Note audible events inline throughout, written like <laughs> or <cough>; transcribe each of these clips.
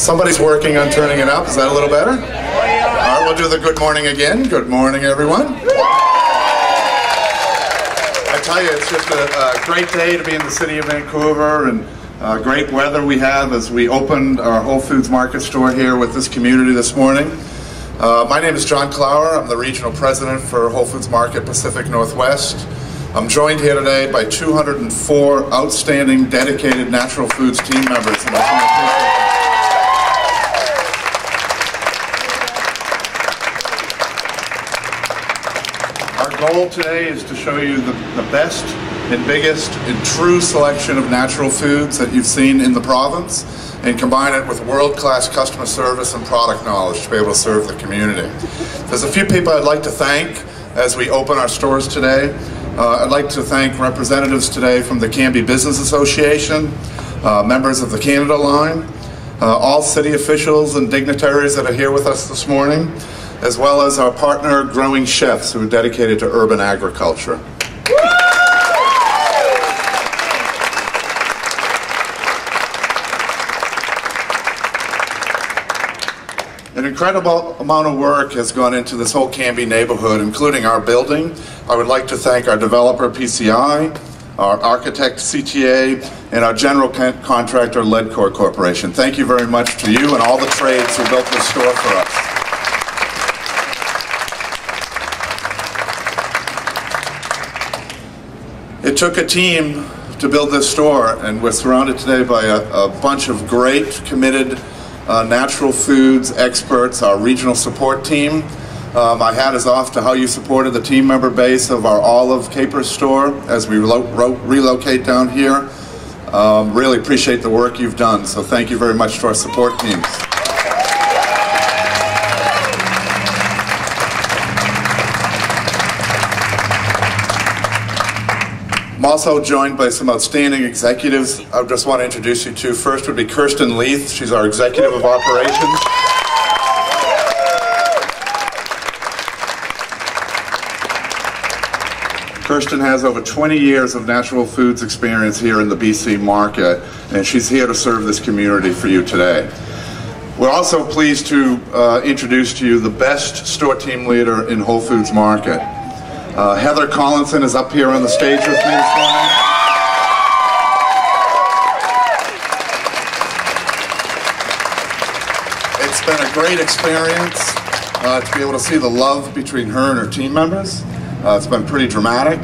Somebody's working on turning it up. Is that a little better? All right, we'll do the good morning again. Good morning, everyone. I tell you, it's just a, a great day to be in the city of Vancouver and uh, great weather we have as we opened our Whole Foods Market store here with this community this morning. Uh, my name is John Clougher. I'm the regional president for Whole Foods Market Pacific Northwest. I'm joined here today by 204 outstanding, dedicated natural foods team members. Our goal today is to show you the, the best and biggest and true selection of natural foods that you've seen in the province and combine it with world-class customer service and product knowledge to be able to serve the community. There's a few people I'd like to thank as we open our stores today. Uh, I'd like to thank representatives today from the Cambie Business Association, uh, members of the Canada Line, uh, all city officials and dignitaries that are here with us this morning, as well as our partner Growing Chefs who are dedicated to urban agriculture. An incredible amount of work has gone into this whole Cambie neighborhood, including our building. I would like to thank our developer, PCI, our architect, CTA, and our general contractor, Ledcor Corporation. Thank you very much to you and all the trades who built this store for us. Took a team to build this store, and we're surrounded today by a, a bunch of great, committed uh, natural foods experts, our regional support team. My hat is off to how you supported the team member base of our Olive Caper store as we relocate down here. Um, really appreciate the work you've done, so thank you very much to our support teams. I'm also joined by some outstanding executives I just want to introduce you to. First would be Kirsten Leith. She's our Executive of Operations. Kirsten has over 20 years of natural foods experience here in the BC market, and she's here to serve this community for you today. We're also pleased to uh, introduce to you the best store team leader in Whole Foods Market. Uh, Heather Collinson is up here on the stage with me this morning. It's been a great experience uh, to be able to see the love between her and her team members. Uh, it's been pretty dramatic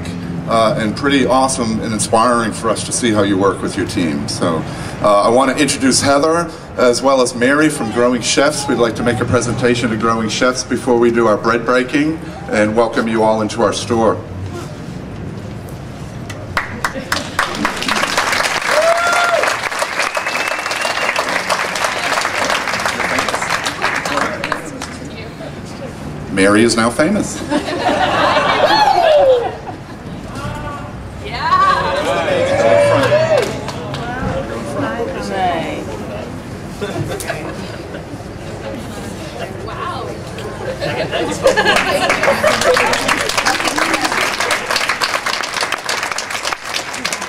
uh, and pretty awesome and inspiring for us to see how you work with your team. So uh, I want to introduce Heather as well as Mary from Growing Chefs. We'd like to make a presentation to Growing Chefs before we do our bread breaking and welcome you all into our store. Mary is now famous. <laughs>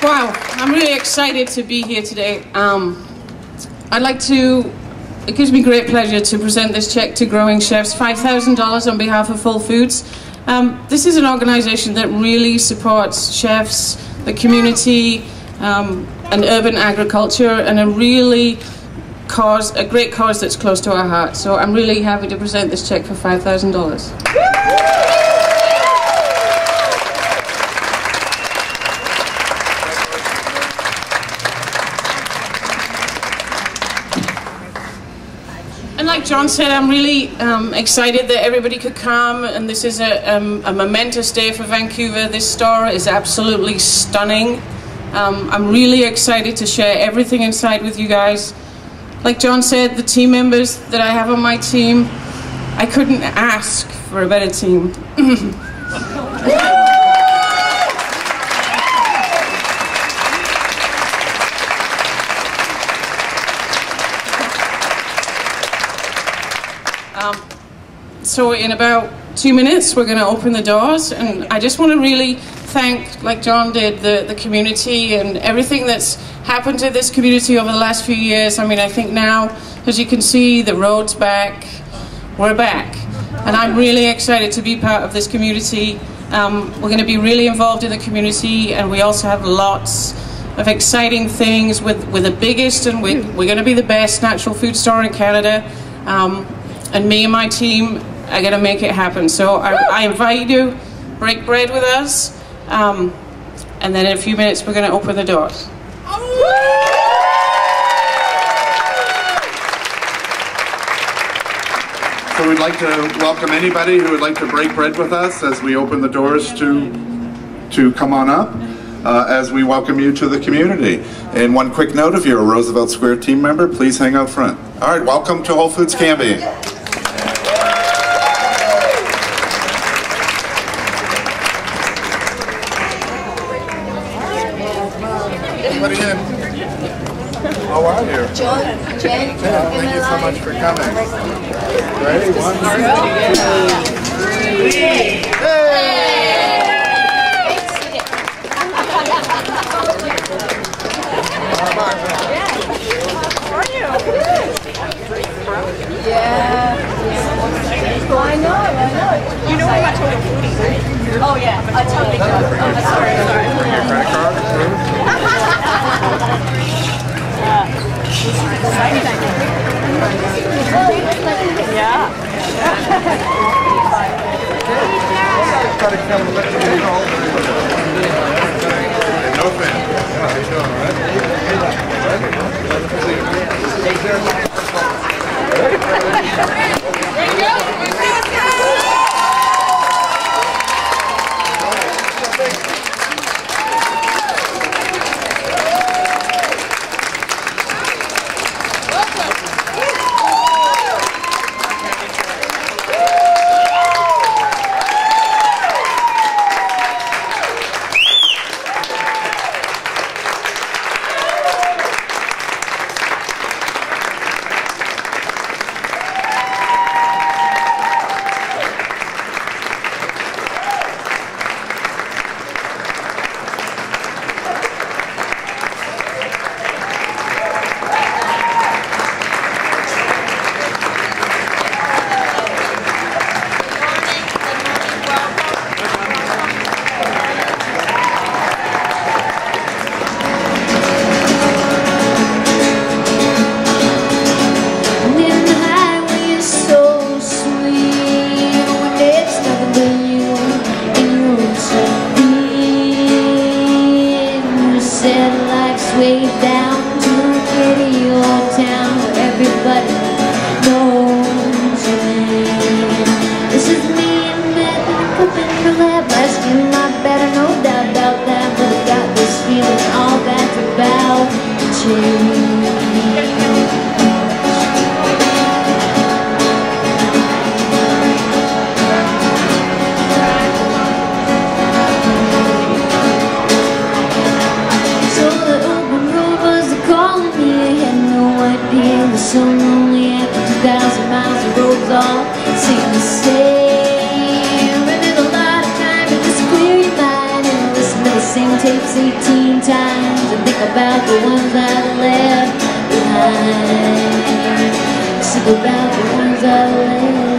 Wow, I'm really excited to be here today. Um, I'd like to, it gives me great pleasure to present this check to Growing Chefs, $5,000 on behalf of Whole Foods. Um, this is an organization that really supports chefs, the community, um, and urban agriculture, and a really cause, a great cause that's close to our heart. So I'm really happy to present this check for $5,000. And like John said, I'm really um, excited that everybody could come, and this is a, um, a, momentous day for Vancouver. This store is absolutely stunning. Um, I'm really excited to share everything inside with you guys. Like John said, the team members that I have on my team, I couldn't ask for a better team. <laughs> Um, so in about two minutes, we're going to open the doors, and I just want to really thank, like John did, the, the community and everything that's happened to this community over the last few years. I mean, I think now As you can see, the road's back, we're back. And I'm really excited to be part of this community. Um, we're going to be really involved in the community, and we also have lots of exciting things with, with the biggest, and we, we're going to be the best natural food store in Canada. Um, and me and my team are going to make it happen. So I, I invite you break bread with us, um, and then in a few minutes we're going to open the doors. So we'd like to welcome anybody who would like to break bread with us as we open the doors to to come on up. Uh, as we welcome you to the community. And one quick note, if you're a Roosevelt Square team member, please hang out front. All right, welcome to Whole Foods Cambie. Anybody in? How are you? John, Jen, Thank you so much for coming. Ready? One, two, three. Yeah. Oh, I know, I know. You know I'm not totally foodie, right? Oh, yeah, I totally do. Oh, sorry, sorry. Credit card <laughs> approved? Gotta come let you know. No same tapes 18 times and think about the ones I left behind. Think about the ones I left